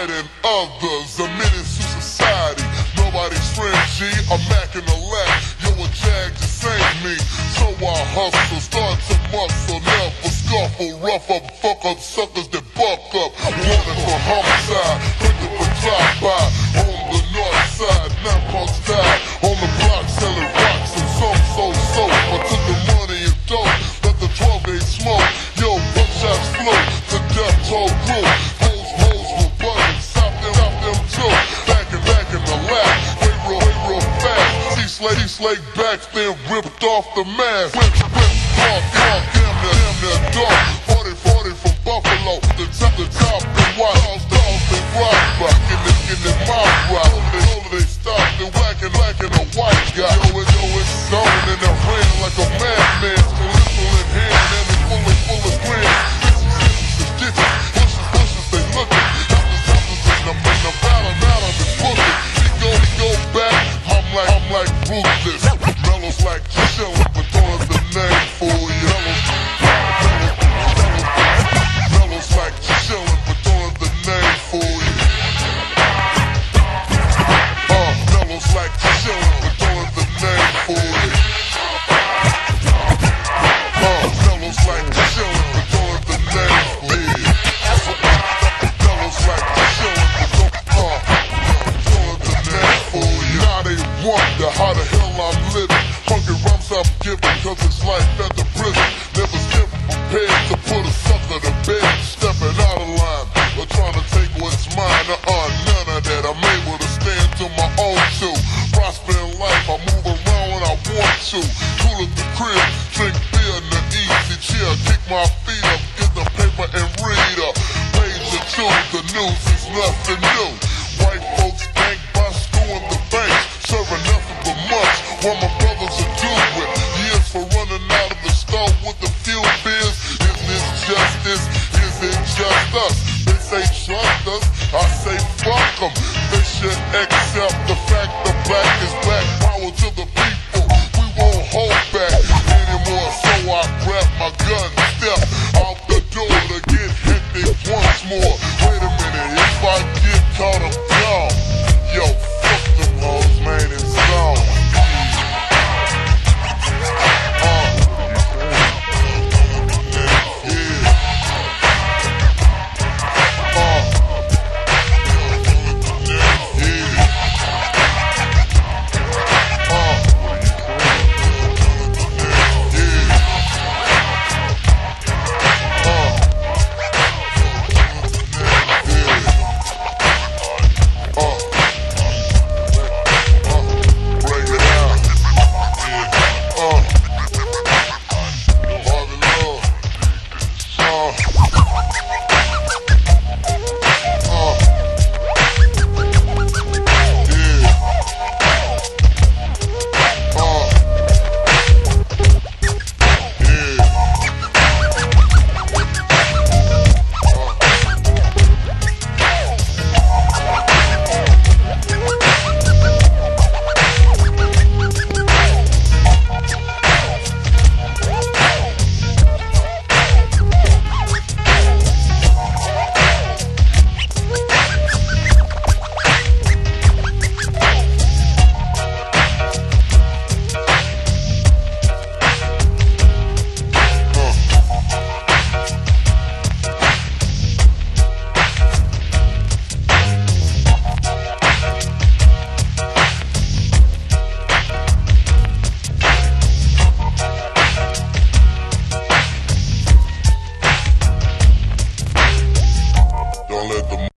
And others, a menace to society. Nobody's friend G, I'm Mac in the lap. Yo, a jag just ain't me. So I hustle, start to muscle, never scuffle, rough up, fuck up suckers back, then ripped off the mask. Whip, whip, talk, talk, damn near, damn near dark. 40, 40 from Buffalo, the top, the top, the wild, dogs, they rock, rock, in the, in the mob rock. They they stop, they whacking, whacking a white guy. Yo, it, yo, it's snowing in the cause it's life at the prison. Never skip prepared to put a sucker to bed. Stepping out of line, or trying to take what's mine. Uh-uh, none of that. I'm able to stand to my own two. Prosper in life, I move around when I want to. Cool at the crib, drink beer in the easy chair. Kick my feet up, get the paper and read up. Page the truth, the news is nothing new. White folks bank by screwing the banks, serving nothing but much. While my brothers just